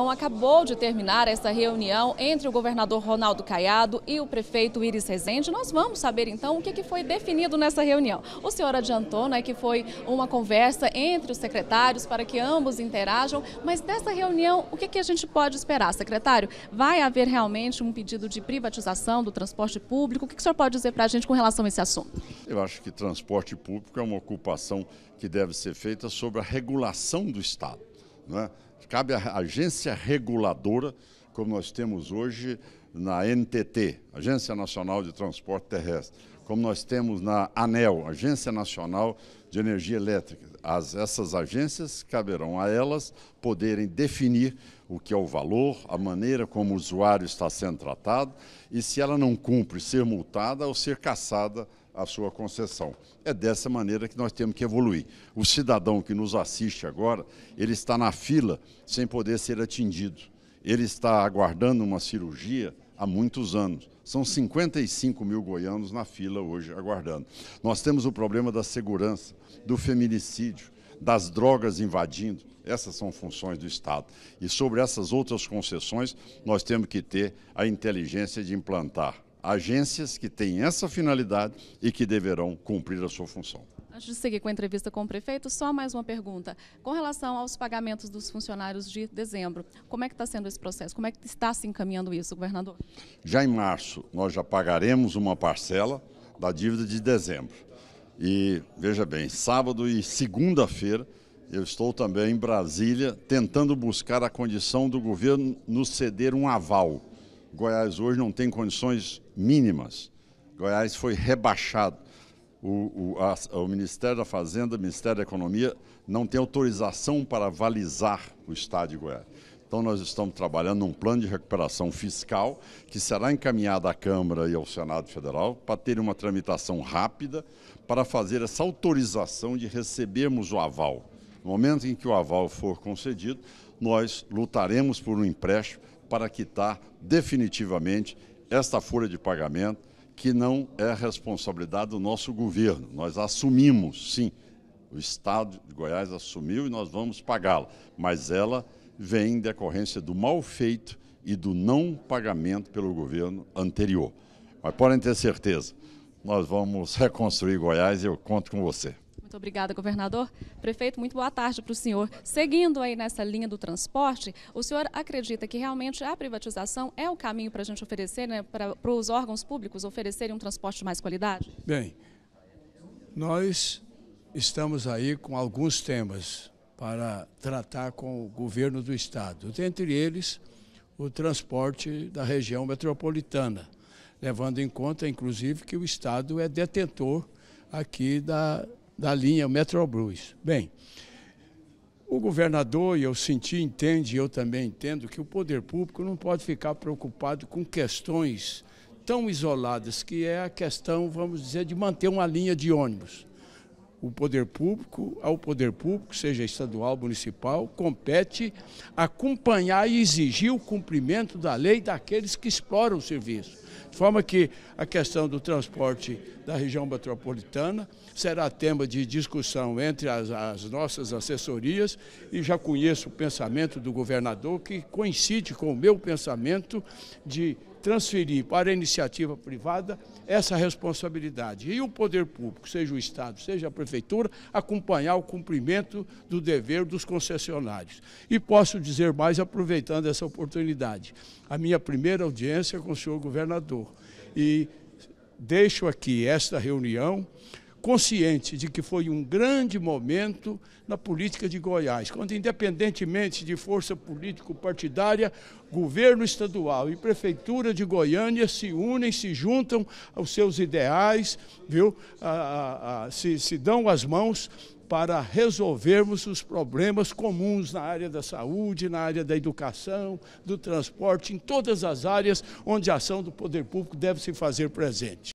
Então, acabou de terminar essa reunião entre o governador Ronaldo Caiado e o prefeito Iris Rezende. Nós vamos saber então o que foi definido nessa reunião. O senhor adiantou né, que foi uma conversa entre os secretários para que ambos interajam, mas dessa reunião, o que a gente pode esperar, secretário? Vai haver realmente um pedido de privatização do transporte público? O que o senhor pode dizer para a gente com relação a esse assunto? Eu acho que transporte público é uma ocupação que deve ser feita sobre a regulação do Estado. Não é? Cabe à agência reguladora, como nós temos hoje na NTT, Agência Nacional de Transporte Terrestre, como nós temos na ANEL, Agência Nacional de Energia Elétrica. As, essas agências caberão a elas poderem definir o que é o valor, a maneira como o usuário está sendo tratado e se ela não cumpre, ser multada ou ser caçada a sua concessão. É dessa maneira que nós temos que evoluir. O cidadão que nos assiste agora, ele está na fila sem poder ser atendido. Ele está aguardando uma cirurgia há muitos anos. São 55 mil goianos na fila hoje aguardando. Nós temos o problema da segurança, do feminicídio, das drogas invadindo. Essas são funções do Estado. E sobre essas outras concessões, nós temos que ter a inteligência de implantar agências que têm essa finalidade e que deverão cumprir a sua função. Antes de seguir com a entrevista com o prefeito, só mais uma pergunta. Com relação aos pagamentos dos funcionários de dezembro, como é que está sendo esse processo? Como é que está se encaminhando isso, governador? Já em março, nós já pagaremos uma parcela da dívida de dezembro. E, veja bem, sábado e segunda-feira, eu estou também em Brasília tentando buscar a condição do governo nos ceder um aval Goiás hoje não tem condições mínimas. Goiás foi rebaixado. O, o, a, o, Ministério da Fazenda, o Ministério da Economia não tem autorização para avalizar o Estado de Goiás. Então nós estamos trabalhando num plano de recuperação fiscal que será encaminhado à Câmara e ao Senado Federal para ter uma tramitação rápida para fazer essa autorização de recebermos o aval. No momento em que o aval for concedido, nós lutaremos por um empréstimo para quitar definitivamente esta folha de pagamento, que não é responsabilidade do nosso governo. Nós assumimos, sim, o Estado de Goiás assumiu e nós vamos pagá-la, mas ela vem em decorrência do mal feito e do não pagamento pelo governo anterior. Mas podem ter certeza, nós vamos reconstruir Goiás e eu conto com você. Muito obrigada, governador. Prefeito, muito boa tarde para o senhor. Seguindo aí nessa linha do transporte, o senhor acredita que realmente a privatização é o caminho para a gente oferecer, né, para, para os órgãos públicos oferecerem um transporte de mais qualidade? Bem, nós estamos aí com alguns temas para tratar com o governo do Estado. Dentre eles, o transporte da região metropolitana, levando em conta, inclusive, que o Estado é detentor aqui da da linha Metrobus. Bem, o governador, e eu senti, entende, e eu também entendo, que o poder público não pode ficar preocupado com questões tão isoladas, que é a questão, vamos dizer, de manter uma linha de ônibus. O poder público, ao poder público, seja estadual, municipal, compete acompanhar e exigir o cumprimento da lei daqueles que exploram o serviço. De forma que a questão do transporte da região metropolitana será tema de discussão entre as, as, nossas assessorias e já conheço o pensamento do governador que coincide com o meu pensamento de transferir para a iniciativa privada essa responsabilidade. E o poder público, seja o Estado, seja a Prefeitura, acompanhar o cumprimento do dever dos concessionários. E posso dizer mais, aproveitando essa oportunidade, a minha primeira audiência com o senhor governador. E deixo aqui esta reunião consciente de que foi um grande momento na política de Goiás, quando, independentemente de força político-partidária, governo estadual e prefeitura de Goiânia se unem, se juntam aos seus ideais, viu? A, a, se, se dão as mãos para resolvermos os problemas comuns na área da saúde, na área da educação, do transporte, em todas as áreas onde a ação do poder público deve se fazer presente.